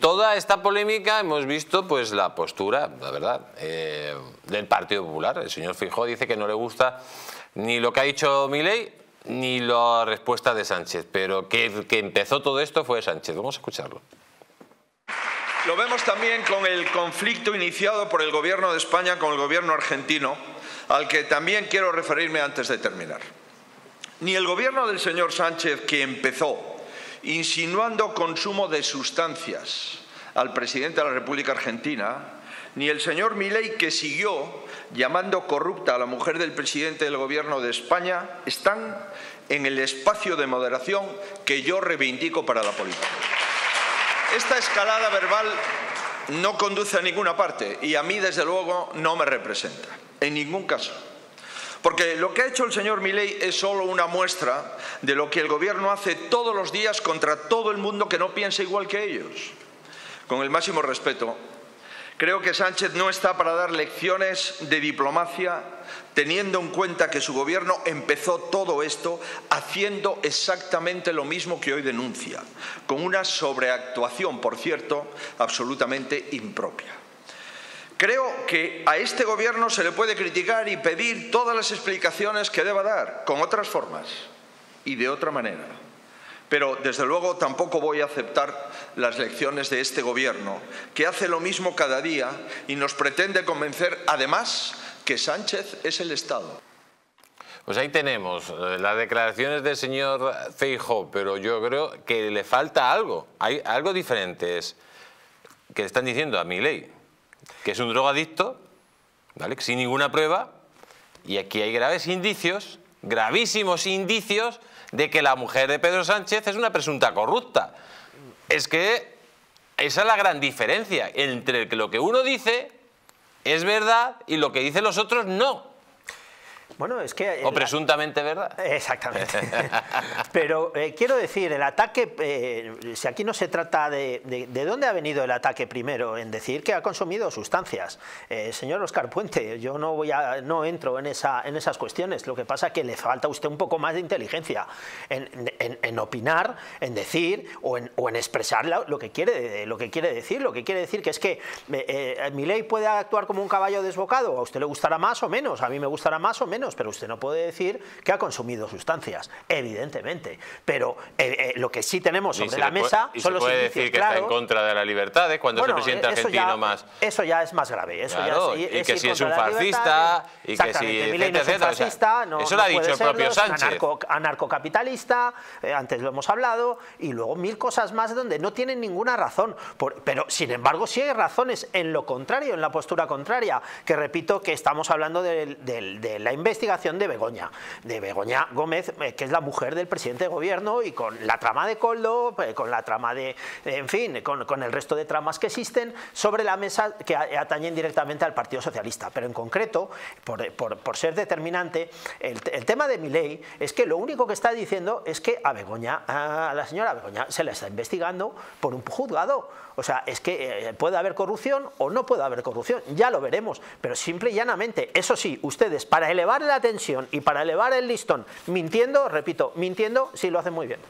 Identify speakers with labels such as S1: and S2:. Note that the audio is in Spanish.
S1: Toda esta polémica hemos visto pues la postura, la verdad, eh, del Partido Popular. El señor Fijó dice que no le gusta ni lo que ha dicho Milei ni la respuesta de Sánchez, pero que, que empezó todo esto fue Sánchez. Vamos a escucharlo.
S2: Lo vemos también con el conflicto iniciado por el Gobierno de España con el Gobierno argentino, al que también quiero referirme antes de terminar. Ni el Gobierno del señor Sánchez, que empezó insinuando consumo de sustancias al presidente de la República Argentina, ni el señor Milei, que siguió llamando corrupta a la mujer del presidente del Gobierno de España, están en el espacio de moderación que yo reivindico para la política. Esta escalada verbal no conduce a ninguna parte y a mí, desde luego, no me representa, en ningún caso. Porque lo que ha hecho el señor Milei es solo una muestra de lo que el Gobierno hace todos los días contra todo el mundo que no piensa igual que ellos. Con el máximo respeto, Creo que Sánchez no está para dar lecciones de diplomacia teniendo en cuenta que su gobierno empezó todo esto haciendo exactamente lo mismo que hoy denuncia, con una sobreactuación, por cierto, absolutamente impropia. Creo que a este gobierno se le puede criticar y pedir todas las explicaciones que deba dar, con otras formas y de otra manera. Pero, desde luego, tampoco voy a aceptar las lecciones de este Gobierno, que hace lo mismo cada día y nos pretende convencer, además, que Sánchez es el Estado.
S1: Pues ahí tenemos eh, las declaraciones del señor Feijóo, pero yo creo que le falta algo, hay algo diferente, es que están diciendo a mi ley que es un drogadicto, ¿vale? sin ninguna prueba, y aquí hay graves indicios, gravísimos indicios, de que la mujer de Pedro Sánchez es una presunta corrupta. Es que esa es la gran diferencia entre lo que uno dice es verdad y lo que dicen los otros no.
S3: Bueno, es que...
S1: O presuntamente verdad.
S3: Exactamente. Pero eh, quiero decir, el ataque, eh, si aquí no se trata de, de, dónde ha venido el ataque primero, en decir que ha consumido sustancias. Eh, señor Oscar Puente, yo no voy a, no entro en, esa, en esas cuestiones, lo que pasa es que le falta a usted un poco más de inteligencia en, en, opinar, en decir o en, o en expresar lo que, quiere, lo que quiere decir. Lo que quiere decir que es que mi ley puede actuar como un caballo desbocado, a usted le gustará más o menos, a mí me gustará más o menos, pero usted no puede decir que ha consumido sustancias, evidentemente. Pero eh, eh, lo que sí tenemos sobre la mesa
S1: son los puede decir que está en contra de la libertad, ¿eh? cuando es el presidente argentino más...
S3: Eso ya es más grave. Eso
S1: ya
S3: y
S1: que si es un fascista, y que si...
S3: Etcétera,
S1: eso lo ha dicho el propio Sánchez.
S3: anarcocapitalista, antes lo hemos hablado, y luego mil cosas más donde no tienen ninguna razón. pero, sin embargo, sí hay razones en lo contrario, en la postura contraria, que repito que estamos hablando de, de la investigación de Begoña, de Begoña Gómez, eh, que es la mujer del presidente de gobierno y con la trama de Coldo, eh, con la trama de, en fin, con, el resto de tramas que existen sobre la mesa que atañen directamente al Partido Socialista. Pero en concreto, por, ser determinante, el, tema de mi ley es que lo único que está diciendo es que a Begoña, a la señora Begoña, se la está investigando por un juzgado. O sea, es que eh, puede haber corrupción o no puede haber corrupción, ya lo veremos, pero simple y llanamente, eso sí, ustedes para elevar la tensión y para elevar el listón mintiendo, repito, mintiendo, sí lo hacen muy bien.